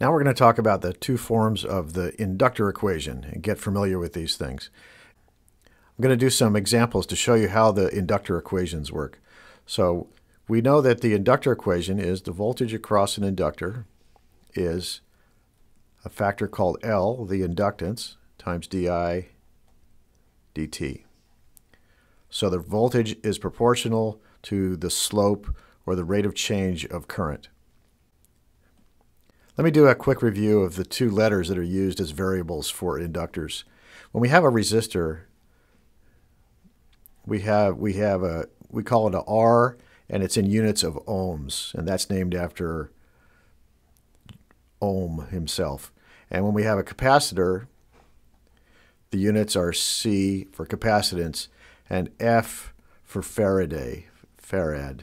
Now we're going to talk about the two forms of the inductor equation and get familiar with these things. I'm going to do some examples to show you how the inductor equations work. So we know that the inductor equation is the voltage across an inductor is a factor called L, the inductance, times di dt. So the voltage is proportional to the slope or the rate of change of current. Let me do a quick review of the two letters that are used as variables for inductors. When we have a resistor, we have we have a we call it a R and it's in units of ohms and that's named after Ohm himself. And when we have a capacitor, the units are C for capacitance and F for Faraday, Farad.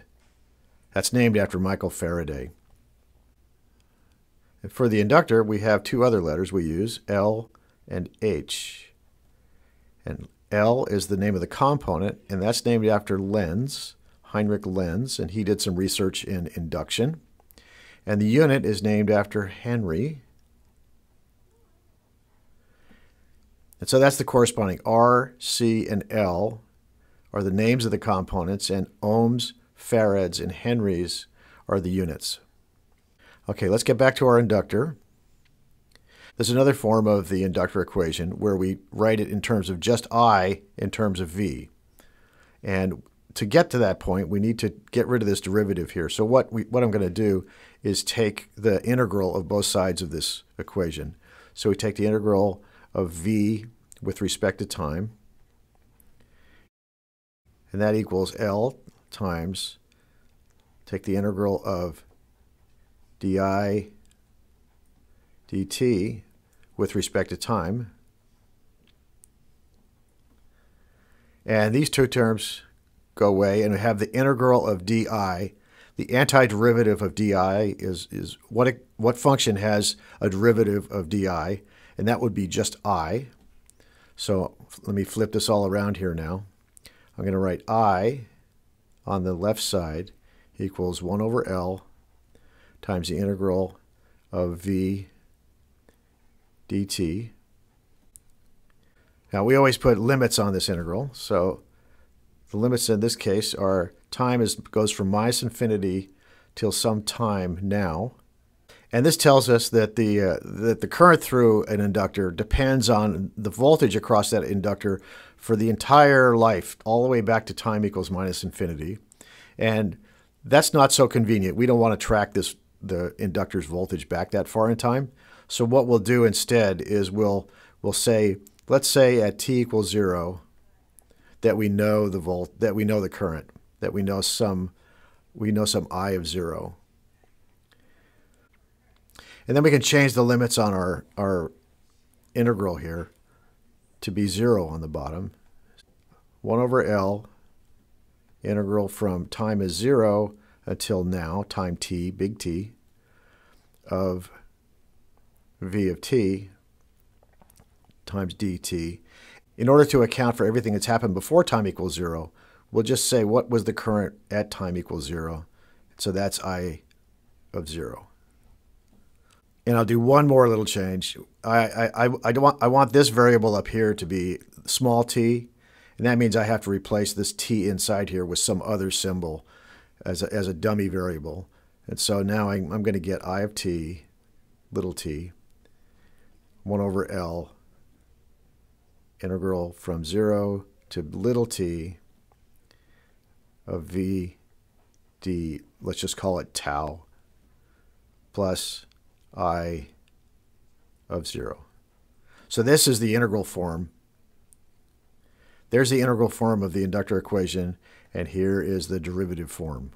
That's named after Michael Faraday. For the inductor, we have two other letters we use, L and H. And L is the name of the component, and that's named after Lenz, Heinrich Lenz, and he did some research in induction. And the unit is named after Henry. And so that's the corresponding R, C, and L are the names of the components, and ohms, farads, and henries are the units. Okay, let's get back to our inductor. There's another form of the inductor equation where we write it in terms of just I in terms of V. And to get to that point, we need to get rid of this derivative here. So what, we, what I'm going to do is take the integral of both sides of this equation. So we take the integral of V with respect to time, and that equals L times, take the integral of di dt with respect to time. And these two terms go away, and we have the integral of di. The antiderivative of di is, is what, it, what function has a derivative of di, and that would be just i. So let me flip this all around here now. I'm going to write i on the left side equals 1 over L times the integral of v dt. Now we always put limits on this integral, so the limits in this case are time is goes from minus infinity till some time now. And this tells us that the, uh, that the current through an inductor depends on the voltage across that inductor for the entire life, all the way back to time equals minus infinity. And that's not so convenient. We don't want to track this the inductor's voltage back that far in time. So what we'll do instead is we'll we'll say let's say at t equals zero that we know the volt that we know the current that we know some we know some i of zero. And then we can change the limits on our our integral here to be zero on the bottom. 1 over L integral from time is zero Uh, until now, time t, big T, of v of t times dt. In order to account for everything that's happened before time equals zero, we'll just say what was the current at time equals zero. So that's I of zero. And I'll do one more little change. I, I, I, want, I want this variable up here to be small t, and that means I have to replace this t inside here with some other symbol as a, as a dummy variable. And so now I'm, I'm going to get I of t, little t, 1 over L, integral from 0 to little t of v d, let's just call it tau, plus i of 0. So this is the integral form. There's the integral form of the inductor equation, and here is the derivative form.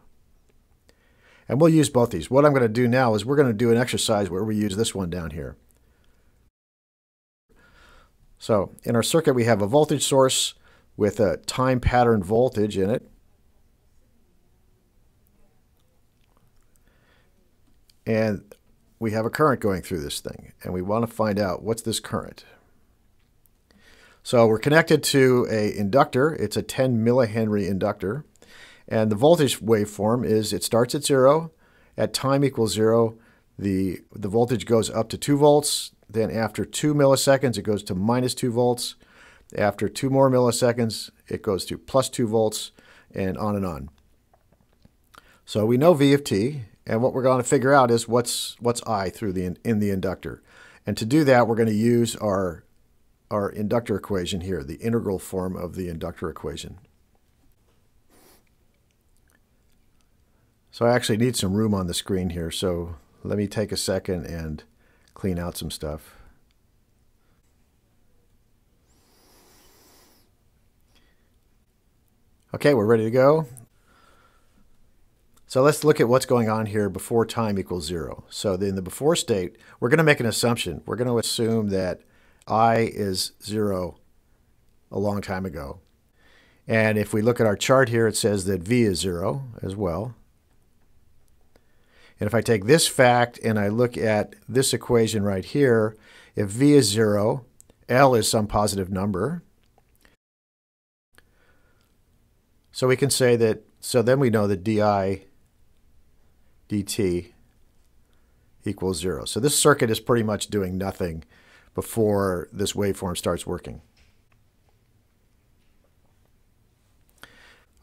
And we'll use both these. What I'm going to do now is we're going to do an exercise where we use this one down here. So in our circuit, we have a voltage source with a time pattern voltage in it. And we have a current going through this thing. And we want to find out what's this current. So we're connected to a inductor. It's a 10 millihenry inductor. And the voltage waveform is it starts at zero, at time equals zero, the, the voltage goes up to 2 volts. Then after 2 milliseconds, it goes to minus 2 volts. After 2 more milliseconds, it goes to plus 2 volts, and on and on. So we know V of t, and what we're going to figure out is what's, what's I through the, in the inductor. And to do that, we're going to use our, our inductor equation here, the integral form of the inductor equation. So I actually need some room on the screen here, so let me take a second and clean out some stuff. Okay, we're ready to go. So let's look at what's going on here before time equals zero. So in the before state, we're going to make an assumption. We're going to assume that I is zero a long time ago. And if we look at our chart here, it says that V is zero as well. And if I take this fact and I look at this equation right here, if V is 0, L is some positive number. So we can say that, so then we know that di dt equals 0. So this circuit is pretty much doing nothing before this waveform starts working.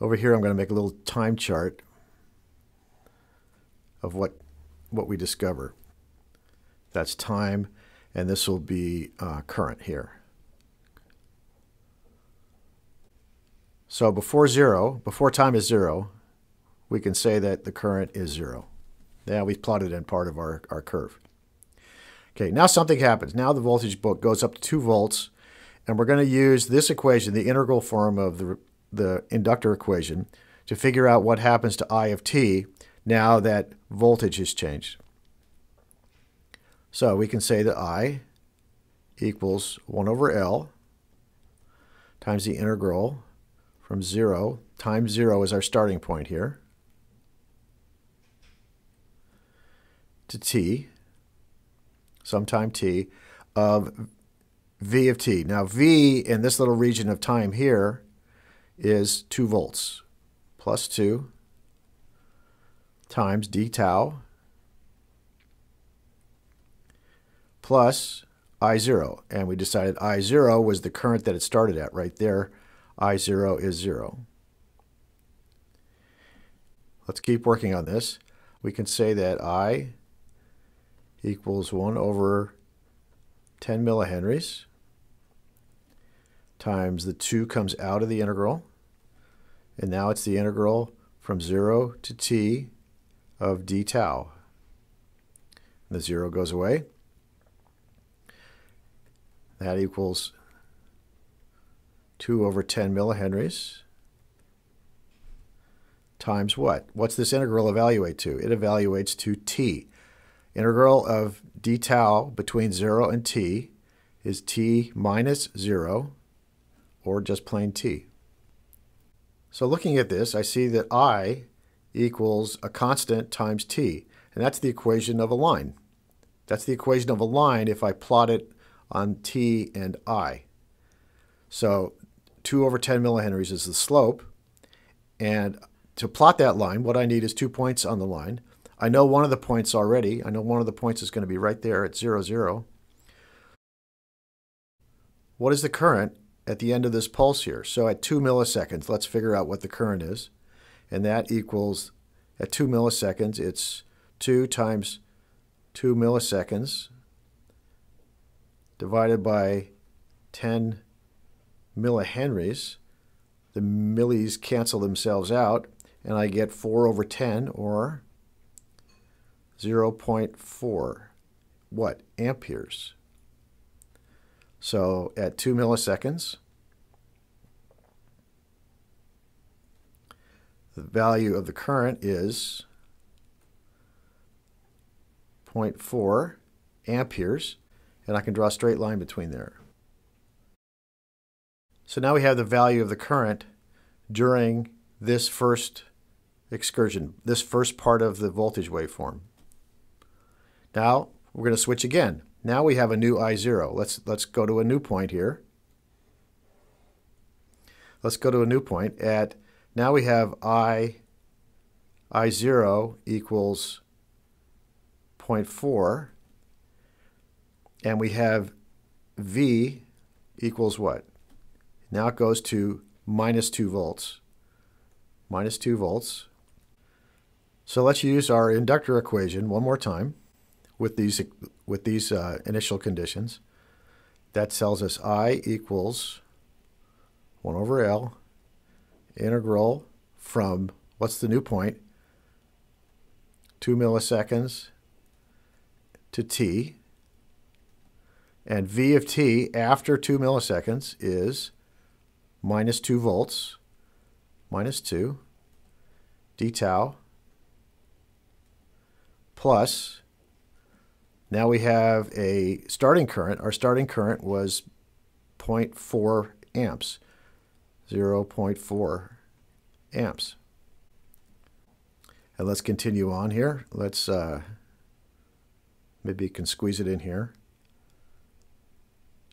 Over here I'm going to make a little time chart of what, what we discover. That's time, and this will be uh, current here. So before zero, before time is zero, we can say that the current is zero. Now we've plotted in part of our, our curve. Okay, now something happens. Now the voltage book goes up to 2 volts, and we're going to use this equation, the integral form of the, the inductor equation, to figure out what happens to I of t now that voltage has changed. So we can say that I equals 1 over L times the integral from 0 times 0 is our starting point here to t, sometime t, of v of t. Now v in this little region of time here is 2 volts plus 2 times d tau plus I0. And we decided I0 was the current that it started at right there. I0 is 0. Let's keep working on this. We can say that I equals 1 over 10 millihenries times the 2 comes out of the integral. And now it's the integral from 0 to t of d tau. The 0 goes away. That equals 2 over 10 millihenries times what? What's this integral evaluate to? It evaluates to t. Integral of d tau between 0 and t is t minus 0, or just plain t. So looking at this, I see that i equals a constant times t. And that's the equation of a line. That's the equation of a line if I plot it on t and i. So 2 over 10 millihenries is the slope. And to plot that line, what I need is two points on the line. I know one of the points already. I know one of the points is going to be right there at 0, 0. What is the current at the end of this pulse here? So at 2 milliseconds, let's figure out what the current is and that equals, at 2 milliseconds, it's 2 times 2 milliseconds divided by 10 millihenries. The millis cancel themselves out, and I get 4 over 10, or 0.4, what, amperes. So at 2 milliseconds, the value of the current is 0.4 amperes, and I can draw a straight line between there. So now we have the value of the current during this first excursion, this first part of the voltage waveform. Now we're going to switch again. Now we have a new I0. Let's, let's go to a new point here. Let's go to a new point at now we have I, I0 equals 0.4, and we have V equals what? Now it goes to minus 2 volts. Minus 2 volts. So let's use our inductor equation one more time with these, with these uh, initial conditions. That tells us I equals 1 over L integral from, what's the new point? 2 milliseconds to t. And v of t after 2 milliseconds is minus 2 volts, minus 2, d tau, plus, now we have a starting current. Our starting current was 0.4 amps, 0.4 amps. And let's continue on here. Let's, uh, maybe you can squeeze it in here.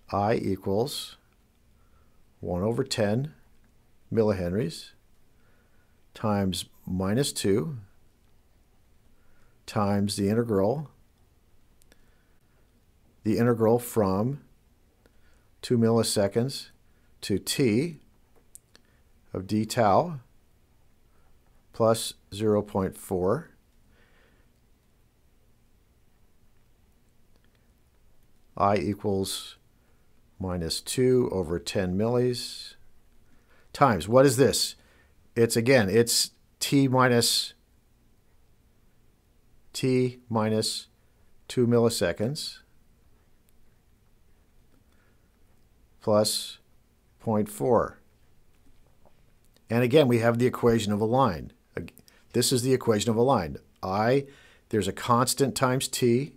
I equals 1 over 10 millihenries times minus 2 times the integral, the integral from 2 milliseconds to t of d tau plus 0.4 I equals minus 2 over 10 millis times, what is this? It's again, it's t minus t minus 2 milliseconds plus 0.4. And again, we have the equation of a line. This is the equation of a line. I, there's a constant times t.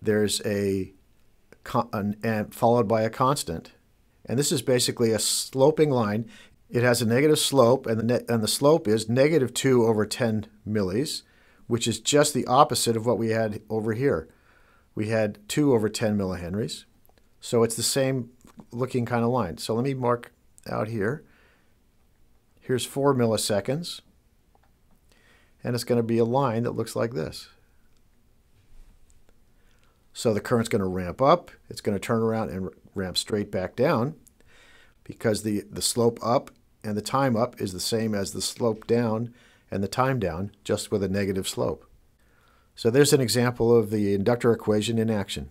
There's a and followed by a constant. And this is basically a sloping line. It has a negative slope, and the, and the slope is negative 2 over 10 millis, which is just the opposite of what we had over here. We had 2 over 10 millihenries. So it's the same looking kind of line. So let me mark out here. Here's 4 milliseconds. And it's going to be a line that looks like this. So the current's going to ramp up. It's going to turn around and ramp straight back down because the, the slope up and the time up is the same as the slope down and the time down, just with a negative slope. So there's an example of the inductor equation in action.